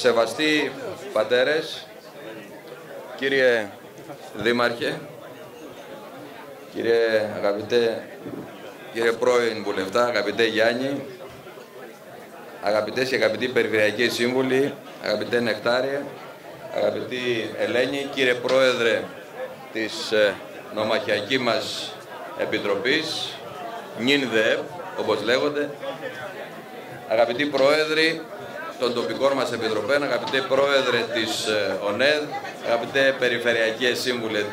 Σεβαστοί πατέρες, κύριε Δήμαρχε, κύριε αγαπητέ, κύριε πρώην βουλευτά, αγαπητέ Γιάννη, αγαπητές και αγαπητοί περιφερειακοί σύμβουλοι, αγαπητέ Νεκτάρια, αγαπητή Ελένη, κύριε Πρόεδρε της ε, νομαχιακή μας Επιτροπής, ΝΙΝΔΕΕΠ, όπως λέγονται, αγαπητοί Πρόεδροι των τοπικών μας Επιτροπών, αγαπητέ Πρόεδρε της ε, ΟΝΕΔ, αγαπητέ Περιφερειακές Σύμβουλε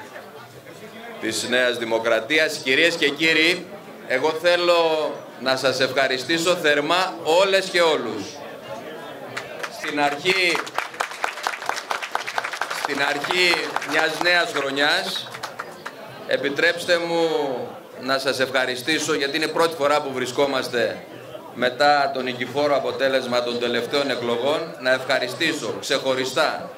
της Νέας Δημοκρατίας, κυρίες και κύριοι, εγώ θέλω να σας ευχαριστήσω θερμά όλες και όλους. Στην αρχή, στην αρχή μιας νέας χρονιάς, επιτρέψτε μου να σας ευχαριστήσω γιατί είναι η πρώτη φορά που βρισκόμαστε μετά το νικηφόρο αποτέλεσμα των τελευταίων εκλογών να ευχαριστήσω ξεχωριστά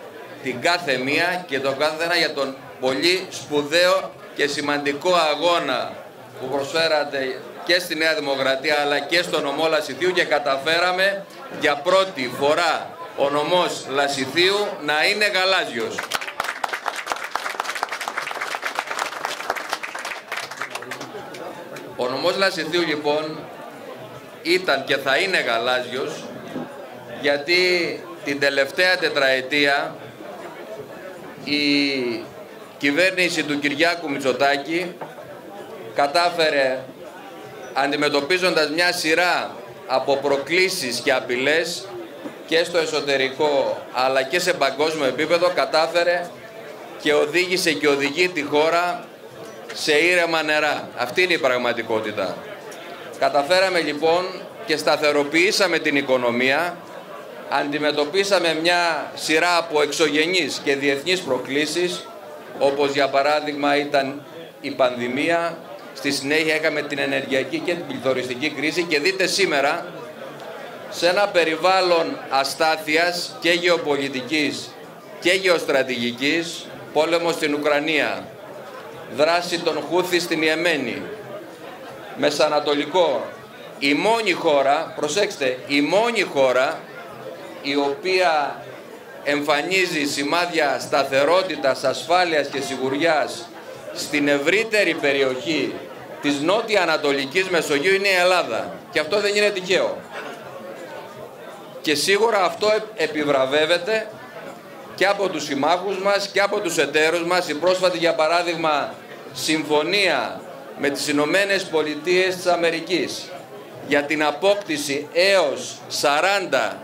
την κάθε μία και τον κάθε ένα για τον πολύ σπουδαίο και σημαντικό αγώνα που προσφέρατε και στη Νέα Δημοκρατία αλλά και στο νομό Λασιθίου και καταφέραμε για πρώτη φορά ο νομός Λασιθίου να είναι γαλάζιος. Ο νομός Λασιθίου λοιπόν ήταν και θα είναι γαλάζιος γιατί την τελευταία τετραετία η κυβέρνηση του Κυριάκου Μητσοτάκη κατάφερε αντιμετωπίζοντας μια σειρά από προκλήσεις και απειλές και στο εσωτερικό αλλά και σε παγκόσμιο επίπεδο κατάφερε και οδήγησε και οδηγεί τη χώρα σε ήρεμα νερά. Αυτή είναι η πραγματικότητα. Καταφέραμε λοιπόν και σταθεροποιήσαμε την οικονομία, αντιμετωπίσαμε μια σειρά από εξωγενείς και διεθνείς προκλήσεις, όπως για παράδειγμα ήταν η πανδημία, στη συνέχεια είχαμε την ενεργειακή και την πληθωριστική κρίση. Και δείτε σήμερα σε ένα περιβάλλον αστάθειας και γεωπολιτικής και γεωστρατηγικής, πόλεμος στην Ουκρανία, δράση των Χούθη στην Ιεμένη, Μεσανατολικό, η μόνη χώρα, προσέξτε, η μόνη χώρα η οποία εμφανίζει σημάδια σταθερότητας, ασφάλειας και σιγουριάς στην ευρύτερη περιοχή της νότια ανατολικής Μεσογείου είναι η Ελλάδα. Και αυτό δεν είναι τυχαίο. Και σίγουρα αυτό επιβραβεύεται και από τους συμμάχους μας και από τους εταίρους μας. Η πρόσφατη, για παράδειγμα, συμφωνία με τις Ηνωμένες Πολιτείες της Αμερικής για την απόκτηση έως 40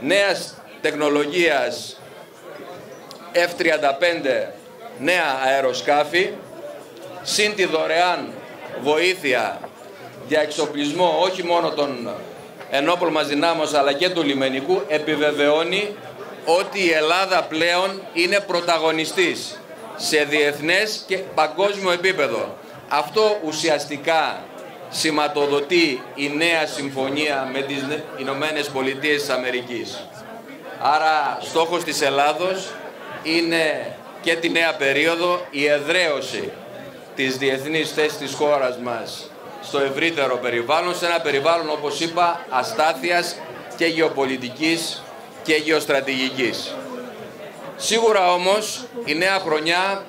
νέας τεχνολογίας F-35 νέα αεροσκάφη συν τη δωρεάν βοήθεια για εξοπλισμό όχι μόνο των ενόπλων μας δυνάμων αλλά και του λιμενικού επιβεβαιώνει ότι η Ελλάδα πλέον είναι πρωταγωνιστής σε διεθνές και παγκόσμιο επίπεδο. Αυτό ουσιαστικά σηματοδοτεί η νέα συμφωνία με τις Ηνωμένες Πολιτείες της Αμερικής. Άρα στόχος της Ελλάδος είναι και τη νέα περίοδο η εδραίωση της διεθνής θέσης της χώρας μας στο ευρύτερο περιβάλλον, σε ένα περιβάλλον όπως είπα αστάθειας και γεωπολιτικής και γεωστρατηγικής. Σίγουρα όμως η νέα χρονιά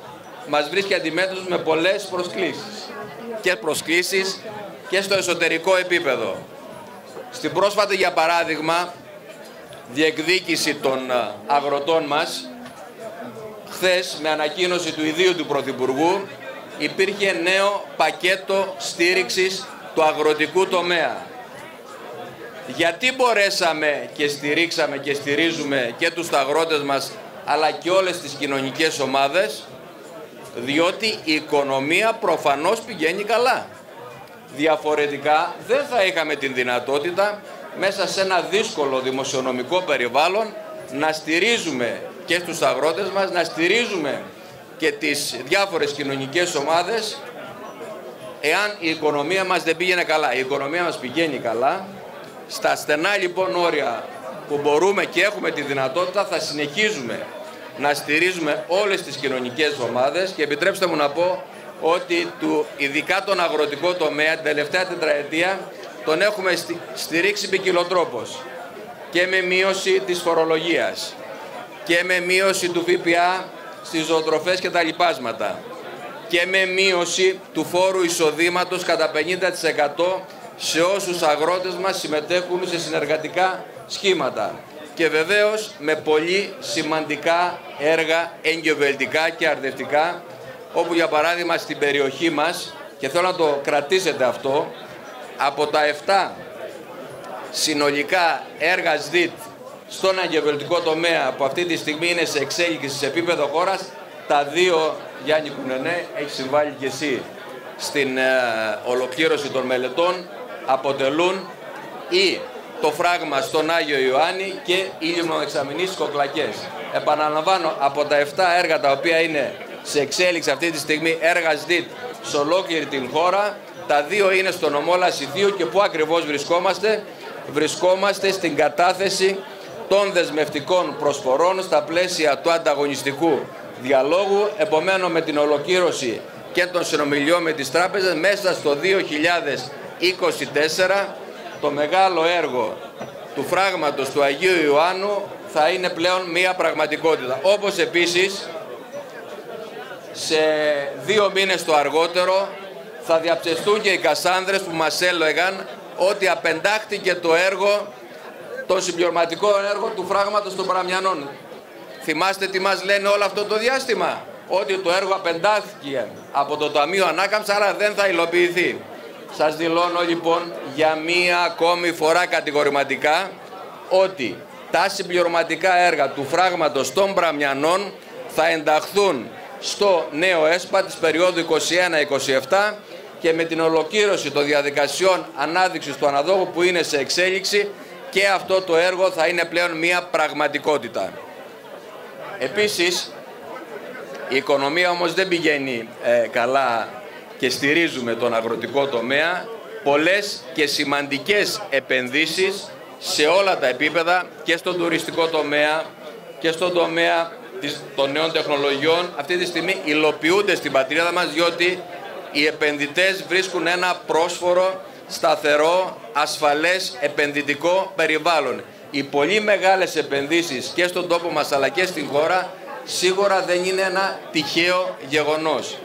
μας βρίσκει αντιμέτωπους με πολλές προσκλήσεις και προσκλήσεις και στο εσωτερικό επίπεδο. Στην πρόσφατη για παράδειγμα διεκδίκηση των ε, αγροτών μας χθες με ανακοίνωση του ιδίου του Πρωθυπουργού υπήρχε νέο πακέτο στήριξης του αγροτικού τομέα. Γιατί μπορέσαμε και στηρίξαμε και στηρίζουμε και τους αγρότες μας αλλά και όλες τις κοινωνικές ομάδες διότι η οικονομία προφανώς πηγαίνει καλά. Διαφορετικά δεν θα είχαμε την δυνατότητα μέσα σε ένα δύσκολο δημοσιονομικό περιβάλλον να στηρίζουμε και στους αγρότες μας, να στηρίζουμε και τις διάφορες κοινωνικές ομάδες εάν η οικονομία μας δεν πήγαινε καλά. Η οικονομία μας πηγαίνει καλά. Στα στενά λοιπόν όρια που μπορούμε και έχουμε τη δυνατότητα θα συνεχίζουμε να στηρίζουμε όλες τις κοινωνικές ομάδες και επιτρέψτε μου να πω ότι του, ειδικά τον αγροτικό τομέα την τελευταία τετραετία τον έχουμε στηρίξει ποικιλοτρόπως. και με μείωση της φορολογίας και με μείωση του ΦΠΑ στις ζωοτροφές και τα λοιπάσματα και με μείωση του φόρου εισοδήματος κατά 50% σε όσους αγρότες μας συμμετέχουν σε συνεργατικά σχήματα και βεβαίως με πολύ σημαντικά έργα εγκυοβελτικά και αρδευτικά όπου για παράδειγμα στην περιοχή μας και θέλω να το κρατήσετε αυτό από τα 7 συνολικά έργα ΣΔΙΤ στον αγγεβελτικό τομέα που αυτή τη στιγμή είναι σε εξέλιξη σε επίπεδο χώρας τα δύο, Γιάννη Κουνενέ, έχεις συμβάλει και εσύ στην ε, ολοκλήρωση των μελετών αποτελούν ή το φράγμα στον Άγιο Ιωάννη και η λιμνοεξαμηνή Κοκλακές. Επαναλαμβάνω, από τα 7 έργα τα οποία είναι σε εξέλιξη αυτή τη στιγμή έργα ΣΔΙΤ σε ολόκληρη την χώρα, τα δύο είναι στο νομό Λασιθίου και πού ακριβώς βρισκόμαστε; Βρισκόμαστε στην κατάθεση των δεσμευτικών προσφορών στα πλαίσια του ανταγωνιστικού διαλόγου, επομένως με την ολοκλήρωση και των συνομιλιών με τις τράπεζες μέσα στο 2024 το μεγάλο έργο του φράγματος του Αγίου Ιωάννου θα είναι πλέον μία πραγματικότητα. Όπως επίσης σε δύο μήνες το αργότερο θα διαψεστούν και οι Κασάνδρες που μας έλεγαν ότι απεντάχτηκε το έργο, το συμπληρωματικό έργο του φράγματος των Παραμιανών. Θυμάστε τι μας λένε όλο αυτό το διάστημα; Ότι το έργο απεντάχθηκε από το Ταμείο Ανάκαμψη, άρα δεν θα υλοποιηθεί. Σας δηλώνω λοιπόν για μία ακόμη φορά κατηγορηματικά ότι τα συμπληρωματικά έργα του φράγματος των Πραμιανών θα ενταχθούν στο νέο ΕΣΠΑ της περίοδου 21-27 και με την ολοκλήρωση των διαδικασιών ανάδειξης του αναδόχου που είναι σε εξέλιξη και αυτό το έργο θα είναι πλέον μία πραγματικότητα. Επίσης, η οικονομία όμως δεν πηγαίνει ε, καλά και στηρίζουμε τον αγροτικό τομέα πολλές και σημαντικές επενδύσεις σε όλα τα επίπεδα και στον τουριστικό τομέα και στον τομέα των νέων τεχνολογιών αυτή τη στιγμή υλοποιούνται στην πατρίδα μας διότι οι επενδυτές βρίσκουν ένα πρόσφορο, σταθερό, ασφαλές επενδυτικό περιβάλλον. Οι πολύ μεγάλες επενδύσεις και στον τόπο μας αλλά και στην χώρα σίγουρα δεν είναι ένα τυχαίο γεγονός.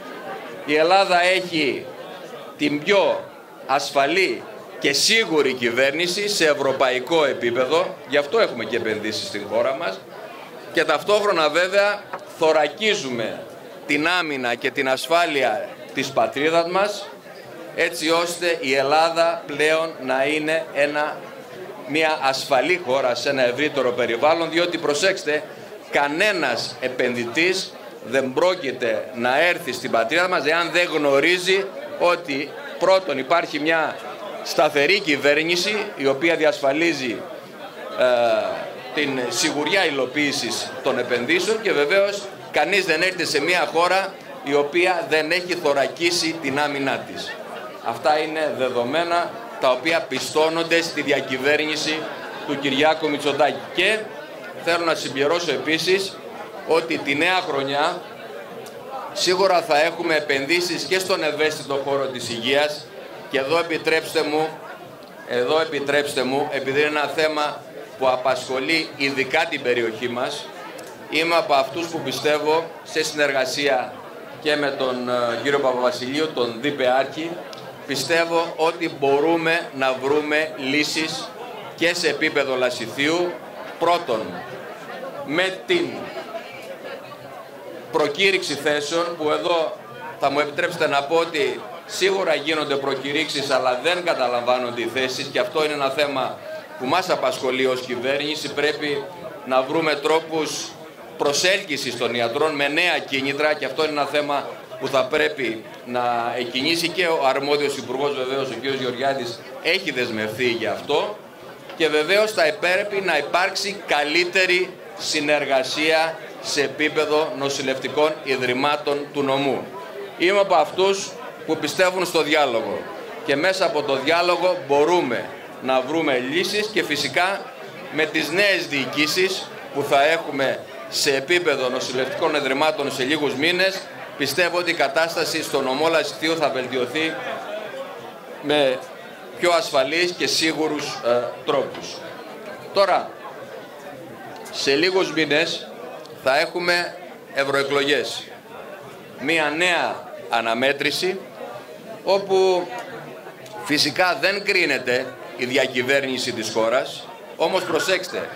Η Ελλάδα έχει την πιο ασφαλή και σίγουρη κυβέρνηση σε ευρωπαϊκό επίπεδο, γι' αυτό έχουμε και επενδύσεις στην χώρα μας. Και ταυτόχρονα βέβαια θωρακίζουμε την άμυνα και την ασφάλεια της πατρίδας μας έτσι ώστε η Ελλάδα πλέον να είναι ένα, μια ασφαλή χώρα σε ένα ευρύτερο περιβάλλον. Διότι προσέξτε κανένας επενδυτής δεν πρόκειται να έρθει στην πατρίδα μας εάν δεν γνωρίζει ότι πρώτον υπάρχει μια σταθερή κυβέρνηση η οποία διασφαλίζει ε, την σιγουριά υλοποίησης των επενδύσεων και βεβαίως κανείς δεν έρθει σε μια χώρα η οποία δεν έχει θωρακίσει την άμυνά της. Αυτά είναι δεδομένα τα οποία πιστώνονται στη διακυβέρνηση του Κυριάκου Μητσοτάκη. Και θέλω να συμπληρώσω επίσης ότι τη νέα χρονιά σίγουρα θα έχουμε επενδύσεις και στον ευαίσθητο χώρο της υγείας και εδώ επιτρέψτε μου, εδώ επιτρέψτε μου, επειδή είναι ένα θέμα που απασχολεί ειδικά την περιοχή μας, είμαι από αυτούς που πιστεύω σε συνεργασία και με τον ε, κύριο Παπαβασιλείου, τον Διπεάρχη, πιστεύω ότι μπορούμε να βρούμε λύσεις και σε επίπεδο λασιθίου. Πρώτον, με την προκήρυξη θέσεων που εδώ θα μου επιτρέψετε να πω ότι σίγουρα γίνονται προκηρύξεις αλλά δεν καταλαμβάνονται οι θέσεις και αυτό είναι ένα θέμα που μας απασχολεί ως κυβέρνηση. Πρέπει να βρούμε τρόπους προσέλκυσης των ιατρών με νέα κίνητρα και αυτό είναι ένα θέμα που θα πρέπει να εκκινήσει και ο αρμόδιος υπουργός βεβαίως ο κ. Γεωργιάδης έχει δεσμευθεί για αυτό και βεβαίως θα πρέπει να υπάρξει καλύτερη συνεργασία σε επίπεδο νοσηλευτικών ιδρυμάτων του νομού. Είμαι από αυτούς που πιστεύουν στο διάλογο και μέσα από το διάλογο μπορούμε να βρούμε λύσεις και φυσικά με τις νέες διοικήσεις που θα έχουμε σε επίπεδο νοσηλευτικών ιδρυμάτων σε λίγους μήνες πιστεύω ότι η κατάσταση στο νομό Λασιτίου θα βελτιωθεί με πιο ασφαλείς και σίγουρους ε, τρόπους. Τώρα, σε λίγους μήνες θα έχουμε ευρωεκλογές. Μία νέα αναμέτρηση όπου φυσικά δεν κρίνεται η διακυβέρνηση της χώρας, όμως προσέξτε,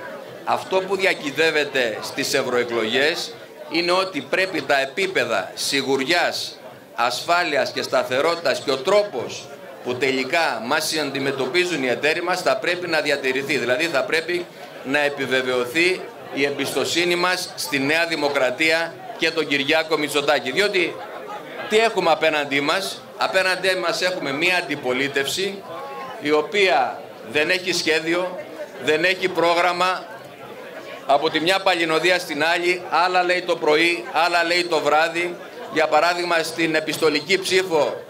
αυτό που διακυδεύεται στις ευρωεκλογές είναι ότι πρέπει τα επίπεδα σιγουριάς, ασφάλειας και σταθερότητας και ο τρόπος που τελικά μας αντιμετωπίζουν οι εταίροι μας θα πρέπει να διατηρηθεί. Δηλαδή θα πρέπει να επιβεβαιωθεί η εμπιστοσύνη μας στη Νέα Δημοκρατία και τον Κυριάκο Μητσοτάκη. Διότι τι έχουμε απέναντί μας; Απέναντί μας έχουμε μία αντιπολίτευση η οποία δεν έχει σχέδιο, δεν έχει πρόγραμμα, από τη μια παλινοδία στην άλλη, άλλα λέει το πρωί, άλλα λέει το βράδυ. Για παράδειγμα στην επιστολική ψήφο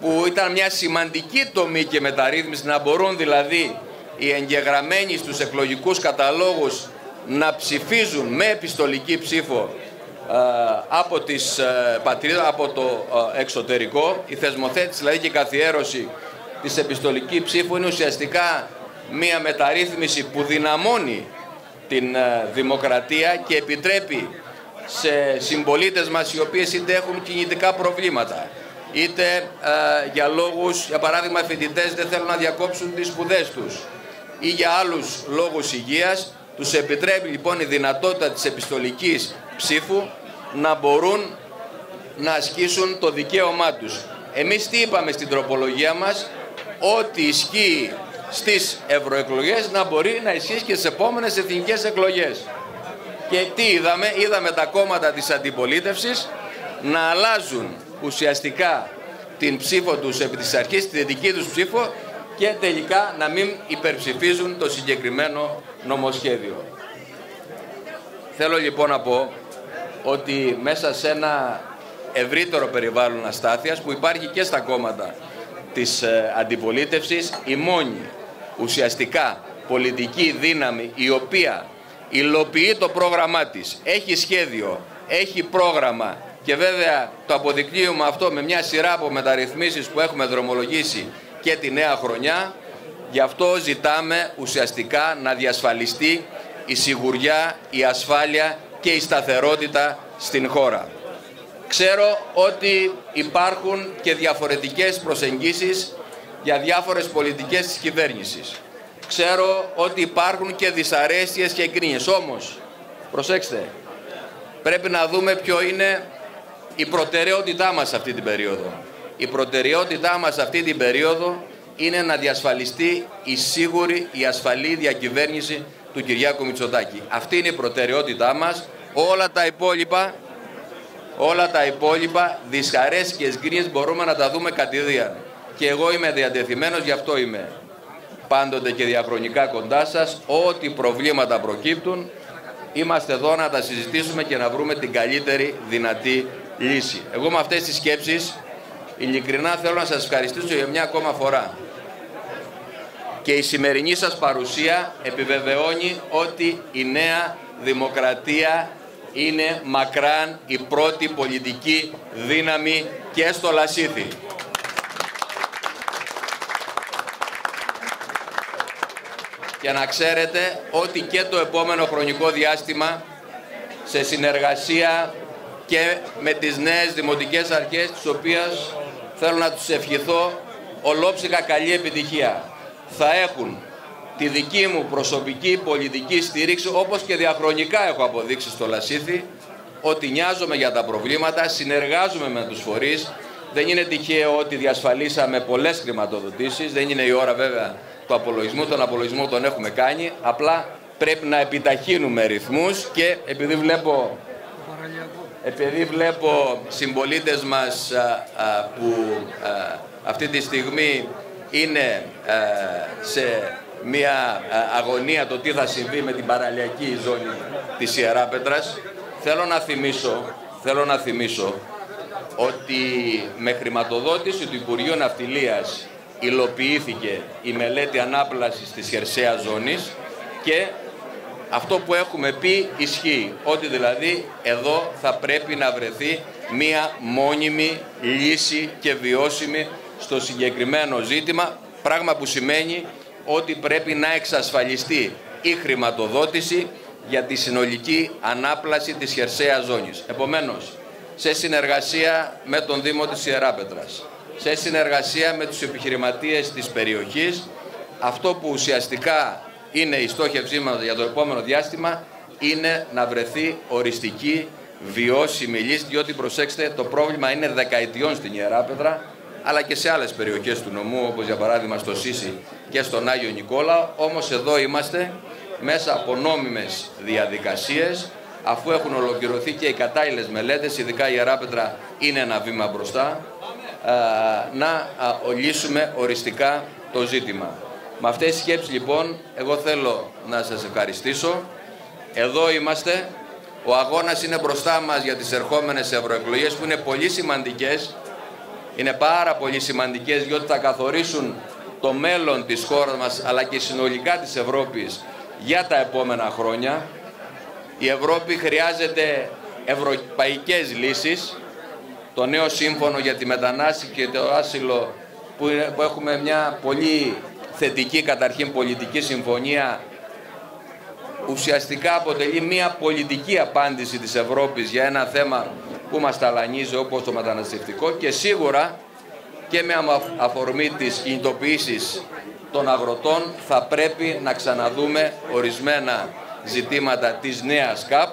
που ήταν μια σημαντική τομή και μεταρρύθμιση να μπορούν δηλαδή οι εγγεγραμμένοι στους εκλογικούς καταλόγους να ψηφίζουν με επιστολική ψήφο ε, από, τις, ε, από το ε, εξωτερικό. Η θεσμοθέτηση δηλαδή και η καθιέρωση της επιστολικής ψήφου είναι ουσιαστικά μια μεταρρύθμιση που δυναμώνει την δημοκρατία και επιτρέπει σε συμπολίτες μας οι οποίες είτε έχουν κινητικά προβλήματα είτε για λόγους, για παράδειγμα φοιτητές δεν θέλουν να διακόψουν τις σπουδές τους ή για άλλους λόγους υγείας τους επιτρέπει λοιπόν η δυνατότητα της επιστολικής ψήφου να μπορούν να ασκήσουν το δικαίωμά τους. Εμείς τι είπαμε στην τροπολογία μας, ότι ισχύει στις ευρωεκλογές να μπορεί να ισχύσει και στις επόμενες εθνικές εκλογές. Και τι είδαμε, είδαμε τα κόμματα της αντιπολίτευσης να αλλάζουν ουσιαστικά την ψήφο τους επί της αρχής, τη δική τους ψήφο και τελικά να μην υπερψηφίζουν το συγκεκριμένο νομοσχέδιο. Θέλω λοιπόν να πω ότι μέσα σε ένα ευρύτερο περιβάλλον αστάθειας που υπάρχει και στα κόμματα της ε, αντιπολίτευσης η μόνη ουσιαστικά πολιτική δύναμη η οποία υλοποιεί το πρόγραμμά της, έχει σχέδιο, έχει πρόγραμμα και βέβαια το αποδεικνύουμε αυτό με μια σειρά από μεταρρυθμίσεις που έχουμε δρομολογήσει και τη νέα χρονιά. Γι' αυτό ζητάμε ουσιαστικά να διασφαλιστεί η σιγουριά, η ασφάλεια και η σταθερότητα στην χώρα. Ξέρω ότι υπάρχουν και διαφορετικές προσεγγίσεις για διάφορες πολιτικές της κυβέρνησης. Ξέρω ότι υπάρχουν και δυσαρέστειες και εγκρίνειες. Όμως, προσέξτε, πρέπει να δούμε ποιο είναι η προτεραιότητά μας αυτή την περίοδο. Η προτεραιότητά μας αυτή την περίοδο είναι να διασφαλιστεί η σίγουρη, η ασφαλή διακυβέρνηση του Κυριάκου Μητσοτάκη. Αυτή είναι η προτεραιότητά μας. Όλα τα υπόλοιπα, όλα τα υπόλοιπα δυσχαρέσκειες γκρίνιες μπορούμε να τα δούμε κατηδίαν. Και εγώ είμαι διατεθειμένος, γι' αυτό είμαι πάντοτε και διαχρονικά κοντά σας. Ό,τι προβλήματα προκύπτουν, είμαστε εδώ να τα συζητήσουμε και να βρούμε την καλύτερη δυνατή λύση. Εγώ με αυτές τις σκέψεις ειλικρινά θέλω να σας ευχαριστήσω για μια ακόμα φορά. Και η σημερινή σας παρουσία επιβεβαιώνει ότι η νέα δημοκρατία είναι μακράν η πρώτη πολιτική δύναμη και στο Λασίθι. Και να ξέρετε ότι και το επόμενο χρονικό διάστημα σε συνεργασία και με τις νέες δημοτικές αρχές τις οποίες θέλω να τους ευχηθώ ολόψυχα καλή επιτυχία. Θα έχουν τη δική μου προσωπική πολιτική στήριξη όπως και διαχρονικά έχω αποδείξει στο Λασίθι ότι νοιάζομαι για τα προβλήματα, συνεργάζομαι με τους φορείς. Δεν είναι τυχαίο ότι διασφαλίσαμε πολλές χρηματοδοτήσεις, δεν είναι η ώρα βέβαια του απολογισμού, τον απολογισμό τον έχουμε κάνει, απλά πρέπει να επιταχύνουμε ρυθμούς και επειδή βλέπω επειδή βλέπω συμπολίτες μας που αυτή τη στιγμή είναι σε μια αγωνία το τι θα συμβεί με την παραλιακή ζώνη της Ιεράπετρας, θέλω να θυμίσω, θέλω να θυμίσω ότι με χρηματοδότηση του Υπουργείου Ναυτιλίας υλοποιήθηκε η μελέτη ανάπλασης της χερσαίας ζώνης και αυτό που έχουμε πει ισχύει, ότι δηλαδή εδώ θα πρέπει να βρεθεί μία μόνιμη λύση και βιώσιμη στο συγκεκριμένο ζήτημα, πράγμα που σημαίνει ότι πρέπει να εξασφαλιστεί η χρηματοδότηση για τη συνολική ανάπλαση της χερσαίας ζώνης. Επομένως, σε συνεργασία με τον Δήμο της Ιεράπετρας, σε συνεργασία με τους επιχειρηματίες της περιοχής, αυτό που ουσιαστικά είναι η στόχευσή μας για το επόμενο διάστημα είναι να βρεθεί οριστική βιώσιμη λύση, διότι προσέξτε το πρόβλημα είναι δεκαετιών στην Ιεράπετρα, αλλά και σε άλλες περιοχές του νομού, όπως για παράδειγμα στο Σύση και στον Άγιο Νικόλα. Όμως εδώ είμαστε μέσα από νόμιμες διαδικασίες, αφού έχουν ολοκληρωθεί και οι κατάλληλες μελέτες, ειδικά η Ιεράπετρα είναι ένα βήμα μπροστά, να λύσουμε οριστικά το ζήτημα. Με αυτές τις σκέψεις λοιπόν, εγώ θέλω να σας ευχαριστήσω. Εδώ είμαστε. Ο αγώνας είναι μπροστά μας για τις ερχόμενες ευρωεκλογές που είναι πολύ σημαντικές. Είναι πάρα πολύ σημαντικές διότι θα καθορίσουν το μέλλον της χώρας μας αλλά και συνολικά της Ευρώπης για τα επόμενα χρόνια. Η Ευρώπη χρειάζεται ευρωπαϊκές λύσεις. Το νέο σύμφωνο για τη μετανάστευση και το άσυλο που έχουμε μια πολύ θετική καταρχήν πολιτική συμφωνία ουσιαστικά αποτελεί μια πολιτική απάντηση της Ευρώπης για ένα θέμα που μας ταλανίζει όπως το μεταναστευτικό και σίγουρα και με αφορμή της κινητοποίησης των αγροτών θα πρέπει να ξαναδούμε ορισμένα ζητήματα της νέας ΚΑΠ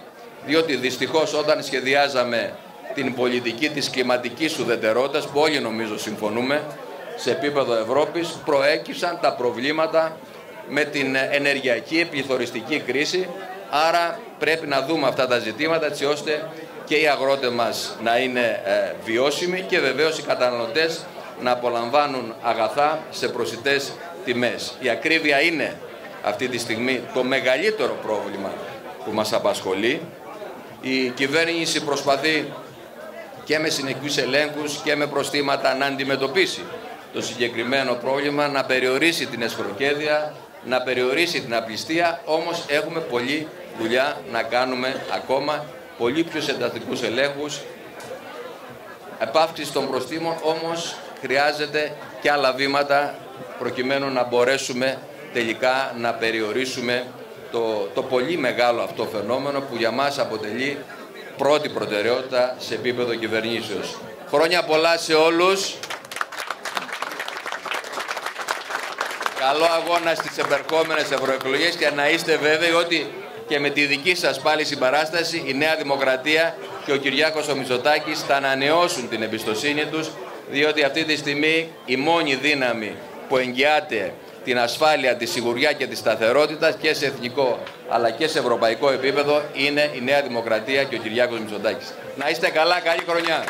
διότι δυστυχώς όταν σχεδιάζαμε την πολιτική της κλιματικής ουδετερότητας που όλοι νομίζω συμφωνούμε σε επίπεδο Ευρώπης προέκυψαν τα προβλήματα με την ενεργειακή πληθωριστική κρίση άρα πρέπει να δούμε αυτά τα ζητήματα έτσι ώστε και οι αγρότες μας να είναι ε, βιώσιμοι και βεβαίως οι καταναλωτές να απολαμβάνουν αγαθά σε προσιτές τιμές. Η ακρίβεια είναι αυτή τη στιγμή το μεγαλύτερο πρόβλημα που μας απασχολεί. Η κυβέρνηση προσπαθεί και με συνεχείς ελέγχους και με προστήματα να αντιμετωπίσει το συγκεκριμένο πρόβλημα, να περιορίσει την εσχροκέδια, να περιορίσει την απληστία, όμως έχουμε πολλή δουλειά να κάνουμε ακόμα, πολύ πιο εντατικούς ελέγχους, επαύξηση των προστήμων, όμως χρειάζεται και άλλα βήματα προκειμένου να μπορέσουμε τελικά να περιορίσουμε το, το πολύ μεγάλο αυτό φαινόμενο που για μας αποτελεί πρώτη προτεραιότητα σε επίπεδο κυβερνήσεως. Χρόνια πολλά σε όλους. Καλό αγώνα στις επερχόμενες ευρωεκλογές και να είστε βέβαιοι ότι και με τη δική σας πάλι συμπαράσταση η Νέα Δημοκρατία και ο Κυριάκος ο Μητσοτάκης θα ανανεώσουν την εμπιστοσύνη τους διότι αυτή τη στιγμή η μόνη δύναμη που εγγυάται την ασφάλεια, τη σιγουριά και τη σταθερότητα και σε εθνικό αλλά και σε ευρωπαϊκό επίπεδο είναι η Νέα Δημοκρατία και ο Κυριάκος Μητσοτάκης. Να είστε καλά, καλή χρονιά.